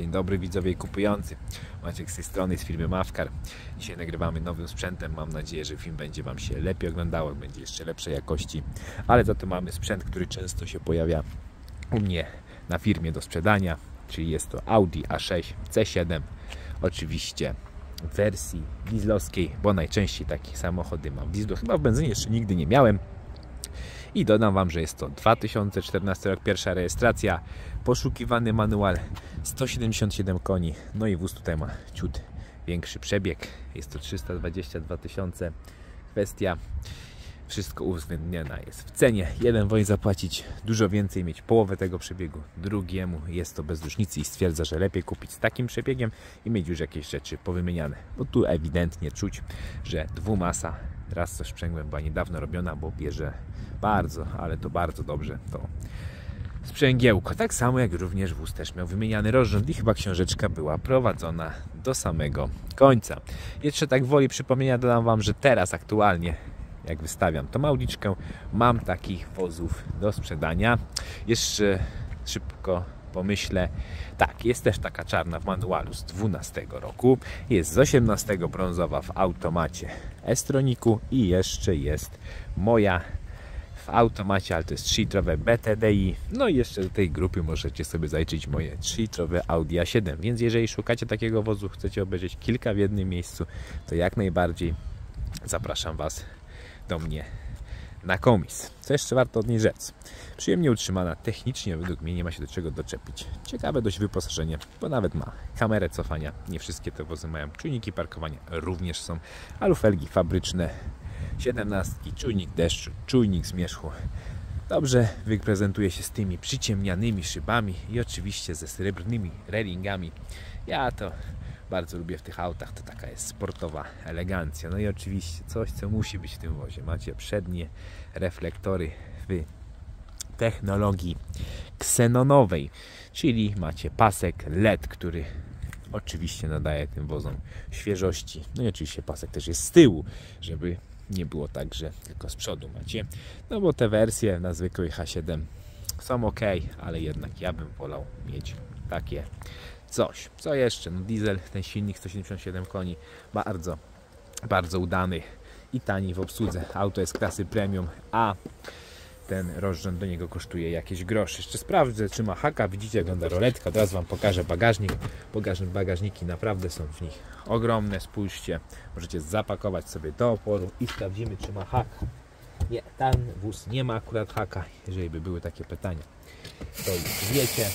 Dzień dobry widzowie kupujący. Maciek z tej strony z firmy Mawkar. Dzisiaj nagrywamy nowym sprzętem. Mam nadzieję, że film będzie Wam się lepiej oglądało, będzie jeszcze lepszej jakości. Ale za to mamy sprzęt, który często się pojawia u mnie na firmie do sprzedania. Czyli jest to Audi A6 C7. Oczywiście w wersji dieslowskiej, bo najczęściej takie samochody mam dieslu. Chyba w benzynie jeszcze nigdy nie miałem. I dodam Wam, że jest to 2014 rok, pierwsza rejestracja, poszukiwany manual, 177 koni, no i wóz tutaj ma ciut większy przebieg, jest to 322 tysiące, kwestia, wszystko uwzględnione jest w cenie, jeden woli zapłacić dużo więcej, mieć połowę tego przebiegu, drugiemu jest to bez różnicy i stwierdza, że lepiej kupić z takim przebiegiem i mieć już jakieś rzeczy powymieniane, bo tu ewidentnie czuć, że dwumasa raz coś sprzęgłem była niedawno robiona, bo bierze bardzo, ale to bardzo dobrze to sprzęgiełko. Tak samo jak również wóz też miał wymieniany rozrząd i chyba książeczka była prowadzona do samego końca. Jeszcze tak woli przypomnienia dodam Wam, że teraz aktualnie jak wystawiam tą audiczkę, mam takich wozów do sprzedania. Jeszcze szybko pomyślę, tak, jest też taka czarna w manualu z 12 roku, jest z 18 brązowa w automacie Estroniku i jeszcze jest moja w automacie, ale to jest 3-litrowe BTDI. No i jeszcze do tej grupy możecie sobie zajrzeć moje 3-litrowe Audi A7. Więc jeżeli szukacie takiego wozu, chcecie obejrzeć kilka w jednym miejscu, to jak najbardziej zapraszam Was do mnie na komis. Co jeszcze warto od niej rzec? Przyjemnie utrzymana, technicznie według mnie nie ma się do czego doczepić. Ciekawe dość wyposażenie, bo nawet ma kamerę cofania. Nie wszystkie te wozy mają czujniki parkowania, również są alufelgi fabryczne, 17, czujnik deszczu, czujnik zmierzchu. Dobrze wyprezentuje się z tymi przyciemnianymi szybami i oczywiście ze srebrnymi railingami. Ja to bardzo lubię w tych autach, to taka jest sportowa elegancja. No i oczywiście coś, co musi być w tym wozie. Macie przednie reflektory w technologii ksenonowej, czyli macie pasek LED, który oczywiście nadaje tym wozom świeżości. No i oczywiście pasek też jest z tyłu, żeby nie było tak, że tylko z przodu macie. No bo te wersje na zwykłej H7 są ok, ale jednak ja bym wolał mieć takie coś. Co jeszcze? No diesel, ten silnik 177 koni, bardzo, bardzo udany i tani w obsłudze. Auto jest klasy premium, a ten rozrząd do niego kosztuje jakieś grosze. Jeszcze sprawdzę, czy ma haka. Widzicie, jak wygląda roletka. Teraz Wam pokażę bagażnik. Bagażniki naprawdę są w nich ogromne. Spójrzcie, możecie zapakować sobie do oporu i sprawdzimy, czy ma hak. Nie, ten wóz nie ma akurat haka, jeżeli by były takie pytania. To już wiecie.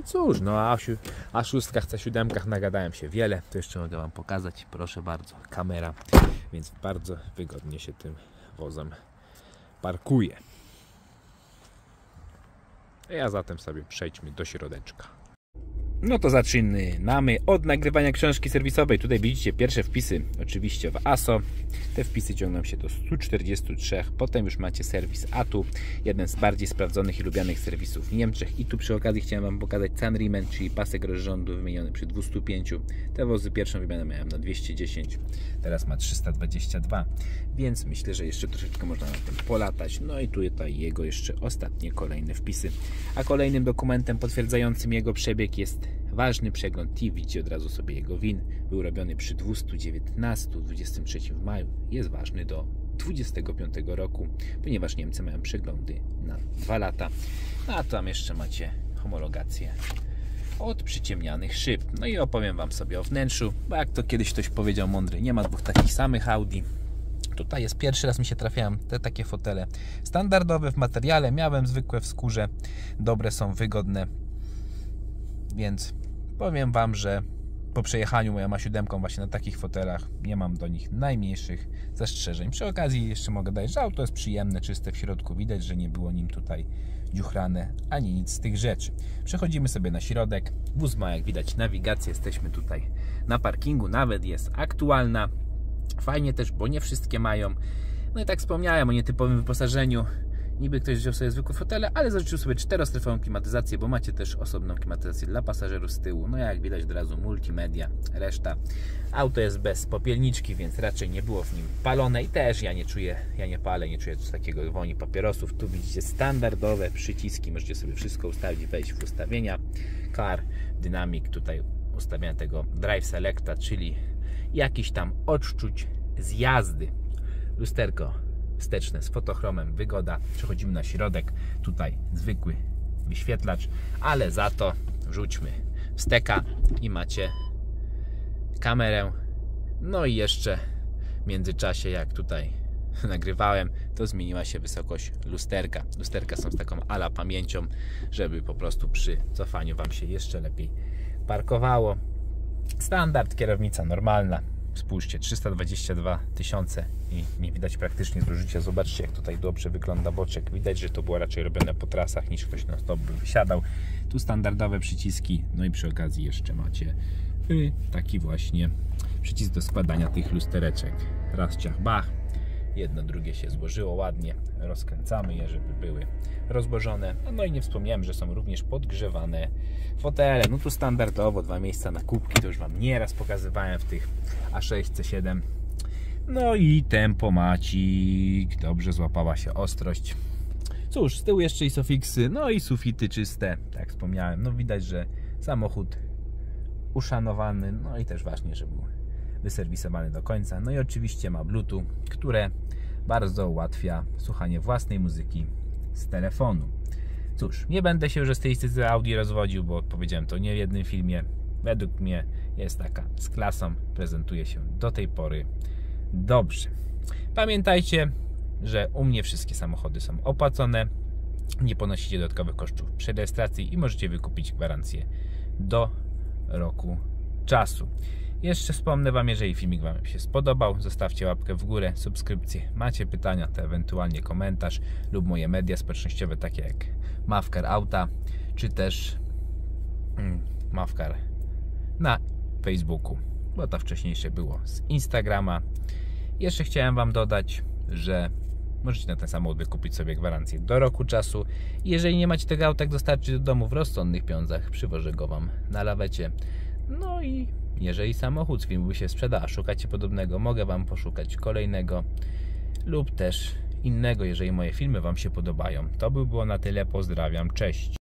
I cóż, no a, a szóstkach, c siódemkach nagadałem się wiele. To jeszcze mogę Wam pokazać. Proszę bardzo, kamera. Więc bardzo wygodnie się tym wozem parkuje. Ja zatem sobie przejdźmy do środeczka. No to zaczynamy od nagrywania książki serwisowej. Tutaj widzicie pierwsze wpisy, oczywiście w ASO. Te wpisy ciągną się do 143. Potem już macie serwis ATU, jeden z bardziej sprawdzonych i lubianych serwisów w Niemczech. I tu przy okazji chciałem Wam pokazać Zahnriemen, czyli pasek rozrządu wymieniony przy 205. Te wozy pierwszą wymianę miałem na 210, teraz ma 322, więc myślę, że jeszcze troszeczkę można na tym polatać. No i tutaj jego jeszcze ostatnie kolejne wpisy. A kolejnym dokumentem potwierdzającym jego przebieg jest ważny przegląd T. Widzicie od razu sobie jego win. Był robiony przy 219, 23 w maju. Jest ważny do 25 roku, ponieważ Niemcy mają przeglądy na 2 lata. A tam jeszcze macie homologację od przyciemnianych szyb. No i opowiem Wam sobie o wnętrzu, bo jak to kiedyś ktoś powiedział mądry, nie ma dwóch takich samych Audi. Tutaj jest pierwszy raz mi się trafiają te takie fotele standardowe w materiale, miałem zwykłe w skórze, dobre są, wygodne, więc powiem Wam, że po przejechaniu moja ma siódemką właśnie na takich fotelach nie mam do nich najmniejszych zastrzeżeń. Przy okazji jeszcze mogę dać, że auto jest przyjemne, czyste w środku. Widać, że nie było nim tutaj dziuchrane, ani nic z tych rzeczy. Przechodzimy sobie na środek. Wóz ma, jak widać, nawigację. Jesteśmy tutaj na parkingu. Nawet jest aktualna. Fajnie też, bo nie wszystkie mają. No i tak wspomniałem o nietypowym wyposażeniu. Niby ktoś wziął sobie zwykłe fotele, ale zarzucił sobie czterostrefową klimatyzację, bo macie też osobną klimatyzację dla pasażerów z tyłu. No jak widać od razu multimedia, reszta. Auto jest bez popielniczki, więc raczej nie było w nim palone i też ja nie czuję, ja nie palę, nie czuję takiego woni papierosów. Tu widzicie standardowe przyciski, możecie sobie wszystko ustawić, wejść w ustawienia. Car, Dynamic, tutaj ustawiania tego Drive Selecta, czyli jakiś tam odczuć z jazdy. Lusterko wsteczne z fotochromem, wygoda. Przechodzimy na środek, tutaj zwykły wyświetlacz, ale za to rzućmy wsteka i macie kamerę. No i jeszcze w międzyczasie, jak tutaj nagrywałem, to zmieniła się wysokość lusterka. Lusterka są z taką ala pamięcią, żeby po prostu przy cofaniu Wam się jeszcze lepiej parkowało. Standard, kierownica normalna. Spójrzcie, 322 tysiące i nie widać praktycznie zużycia. Zobaczcie, jak tutaj dobrze wygląda boczek. Widać, że to było raczej robione po trasach niż ktoś na stop by wysiadał. Tu standardowe przyciski, no i przy okazji jeszcze macie y, taki właśnie przycisk do składania tych lustereczek. Raz ciach bach, jedno drugie się złożyło ładnie, rozkręcamy je, żeby były rozłożone. No i nie wspomniałem, że są również podgrzewane fotele. No tu standardowo dwa miejsca na kubki, to już Wam nieraz pokazywałem w tych A6, C7. No i tempomacik, dobrze złapała się ostrość. Cóż, z tyłu jeszcze isofixy, no i sufity czyste, tak wspomniałem. No widać, że samochód uszanowany, no i też ważnie, że był wyserwisowany do końca. No i oczywiście ma Bluetooth, które bardzo ułatwia słuchanie własnej muzyki z telefonu. Cóż, nie będę się już o stylistyce Audi rozwodził, bo powiedziałem to nie w jednym filmie. Według mnie jest taka z klasą, prezentuje się do tej pory dobrze. Pamiętajcie, że u mnie wszystkie samochody są opłacone, nie ponosicie dodatkowych kosztów przy rejestracji i możecie wykupić gwarancję do roku czasu. Jeszcze wspomnę Wam, jeżeli filmik Wam się spodobał, zostawcie łapkę w górę, subskrypcję. Macie pytania, to ewentualnie komentarz lub moje media społecznościowe, takie jak Mawkar Auta, czy też mm, Mawkar na Facebooku, bo to wcześniejsze było z Instagrama. Jeszcze chciałem Wam dodać, że możecie na ten samochód wykupić sobie gwarancję do roku czasu. Jeżeli nie macie tego auta, dostarczyć do domu w rozsądnych pieniądzach, przywożę go Wam na lawecie. No i jeżeli samochód z filmu się sprzeda, a szukacie podobnego, mogę Wam poszukać kolejnego lub też innego, jeżeli moje filmy Wam się podobają. To by było na tyle. Pozdrawiam. Cześć.